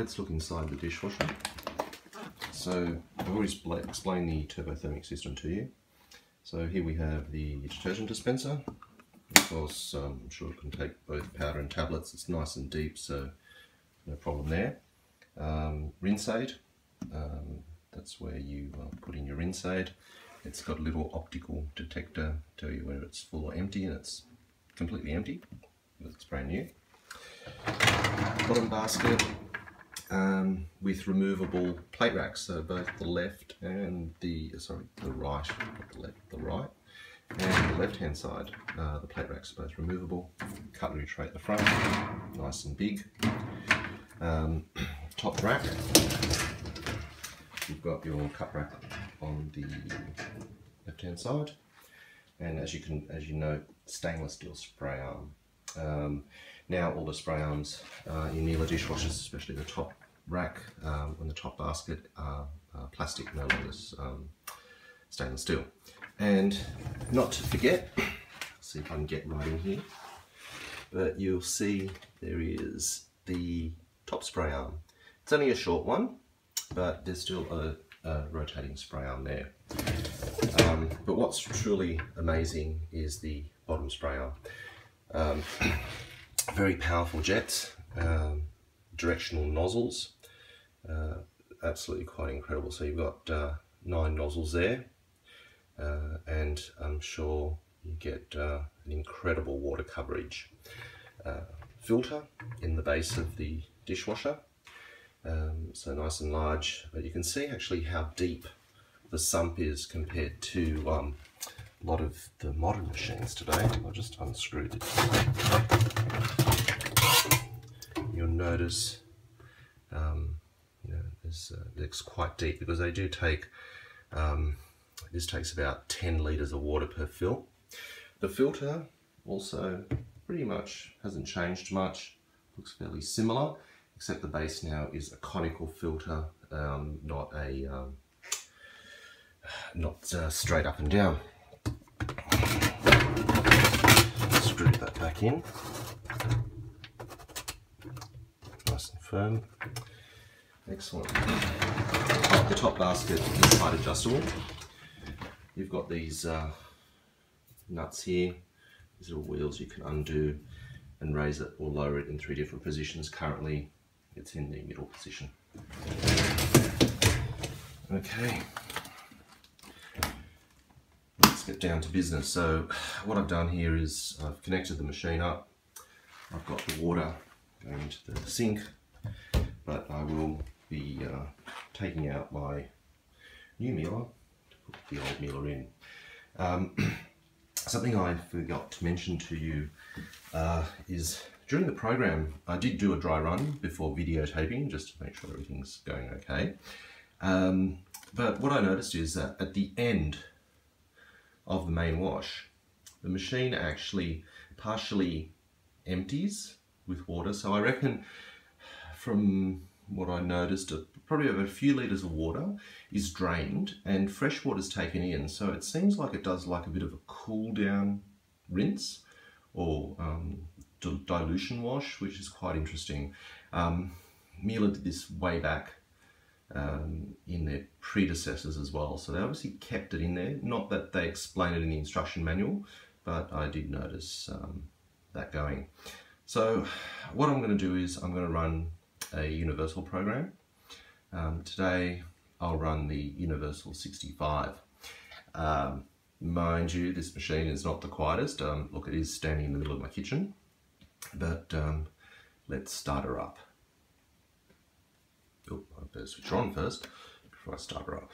let's look inside the dishwasher. So I've already explained the turbothermic system to you. So here we have the detergent dispenser. Of course, um, I'm sure it can take both powder and tablets. It's nice and deep, so no problem there. Um, rinse aid, um, that's where you uh, put in your rinse aid. It's got a little optical detector to tell you whether it's full or empty, and it's completely empty. It's brand new. Bottom basket um, with removable plate racks, so both the left and the sorry the right, not the left, the right, and the left hand side. Uh, the plate racks are both removable. Cutlery tray at the front, nice and big. Um, top rack. You've got your cut rack on the left hand side, and as you can as you know, stainless steel spray arm. Um, now all the spray arms uh, in Miele dishwashers, especially the top rack um, and the top basket, are uh, plastic, no longer um, stainless steel. And not to forget, see if I can get right in here, but you'll see there is the top spray arm. It's only a short one, but there's still a, a rotating spray arm there. Um, but what's truly amazing is the bottom spray arm. Um, very powerful jets, um, directional nozzles, uh, absolutely quite incredible. So you've got uh, nine nozzles there, uh, and I'm sure you get uh, an incredible water coverage. Uh, filter in the base of the dishwasher, um, so nice and large, but you can see actually how deep the sump is compared to um, a lot of the modern machines today. I'll just unscrew this you'll notice um, you know, it's, uh, it's quite deep because they do take, um, this takes about 10 litres of water per fill. The filter also pretty much hasn't changed much, looks fairly similar, except the base now is a conical filter, um, not a um, not uh, straight up and down. Screw that back in. Nice and firm. Excellent. The top basket is quite adjustable. You've got these uh, nuts here, these little wheels you can undo and raise it or lower it in three different positions. Currently it's in the middle position. Okay, let's get down to business. So what I've done here is I've connected the machine up. I've got the water going into the sink but I will be uh, taking out my new Miele to put the old Miele in. Um, something I forgot to mention to you uh, is during the program I did do a dry run before videotaping just to make sure everything's going okay. Um, but what I noticed is that at the end of the main wash, the machine actually partially empties with water. So I reckon from what I noticed, probably over a few litres of water is drained and fresh water is taken in. So it seems like it does like a bit of a cool down rinse or um, dilution wash, which is quite interesting. Um, Miele did this way back um, in their predecessors as well. So they obviously kept it in there. Not that they explain it in the instruction manual, but I did notice um, that going. So what I'm going to do is I'm going to run a universal program. Um, today I'll run the Universal 65. Um, mind you, this machine is not the quietest. Um, look, it is standing in the middle of my kitchen, but um, let's start her up. Oh, I better switch her on first before I start her up.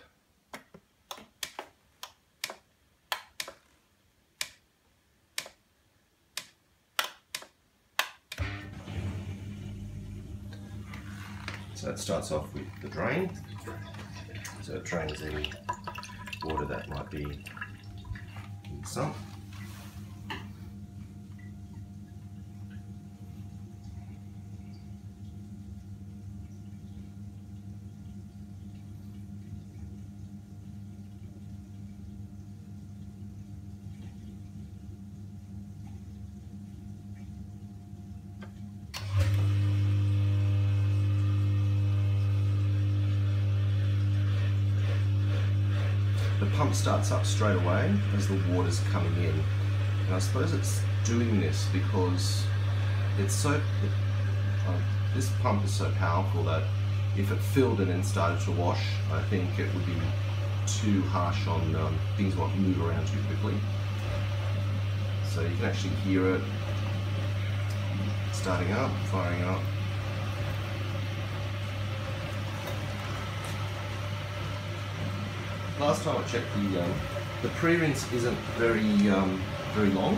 So it starts off with the drain. So it drains any water that might be in the sump. Pump starts up straight away as the water's coming in. And I suppose it's doing this because it's so, uh, this pump is so powerful that if it filled and then started to wash, I think it would be too harsh on um, things won't move around too quickly. So you can actually hear it starting up, firing up. Last time I checked, the um, the pre-rinse isn't very um, very long.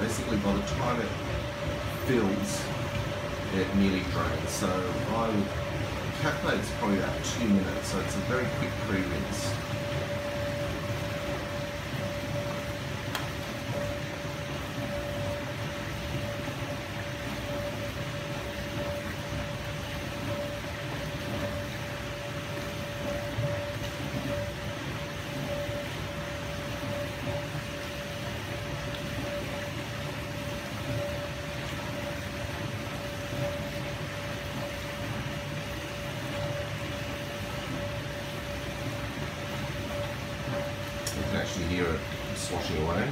Basically, by the time it fills, it nearly drains. So I would calculate it's probably about two minutes. So it's a very quick pre-rinse. You can actually hear it sloshing away.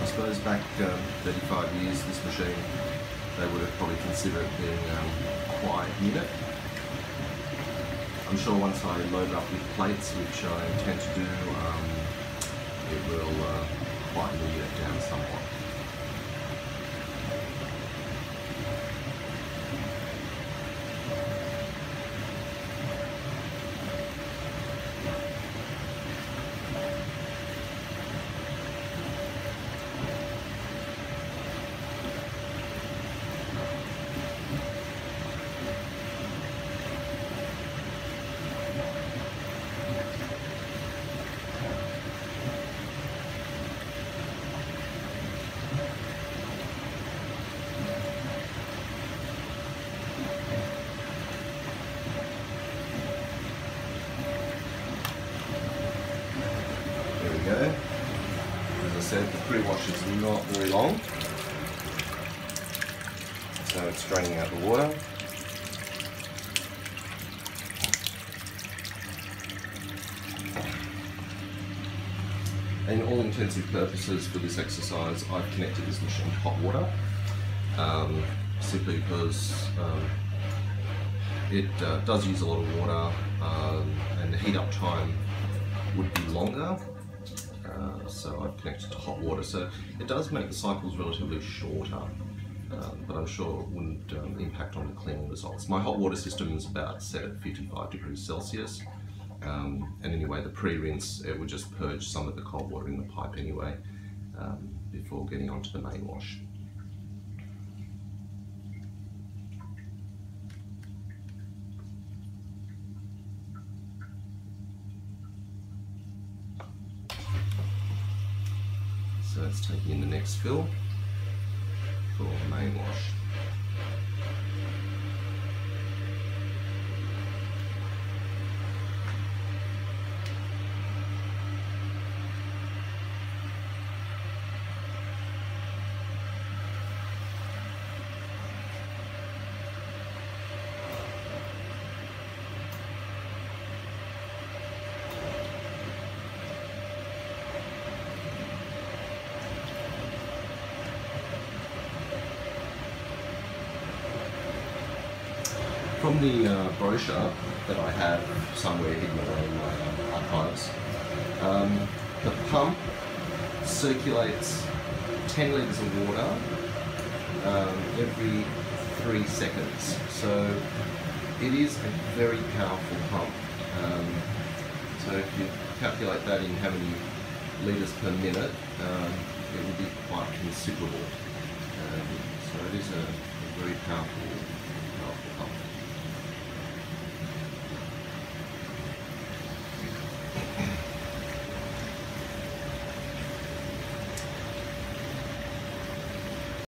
I suppose back um, 35 years, this machine, they would have probably considered being um, quiet unit. I'm sure once I load up with plates, which I intend to do, um, it will uh, quieten the unit down somewhat. There we go. As I said, the pre-wash is not very long. So it's draining out the water. In all intensive purposes for this exercise, I've connected this machine to hot water, um, simply because um, it uh, does use a lot of water um, and the heat up time would be longer. Uh, so I've connected to hot water. So it does make the cycles relatively shorter, um, but I'm sure it wouldn't um, impact on the cleaning results. My hot water system is about set at 55 degrees Celsius. Um, and anyway, the pre-rinse, it would just purge some of the cold water in the pipe anyway, um, before getting onto the main wash. So it's taking in the next fill for main wash. From the uh, brochure that I have somewhere hidden away in my um, archives, um, the pump circulates 10 litres of water um, every three seconds. So it is a very powerful pump. Um, so if you calculate that in how many litres per minute, um, it would be quite considerable. Um, so it is a, a very powerful